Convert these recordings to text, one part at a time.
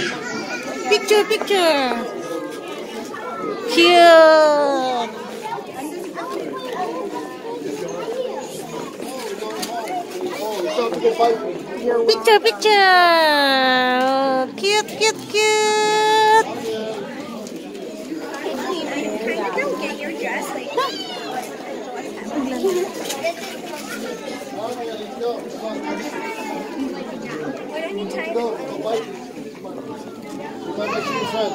Picture, picture. Cute. Picture, picture. Cute, cute, cute. Get your Ano,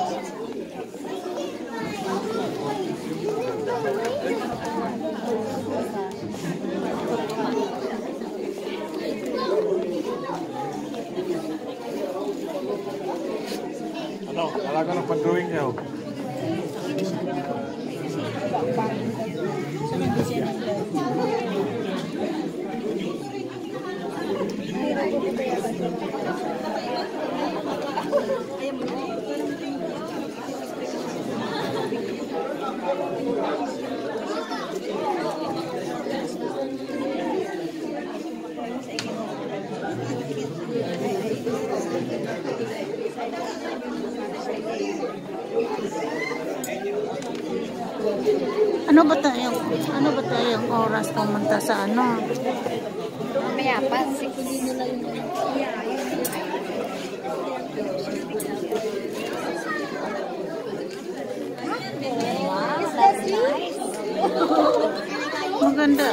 wala ng pag-drawing niya. oh. Ano ba tayo? Ano ba tayong oras pumunta sa ano? Mamaya pa. Wow, Maganda.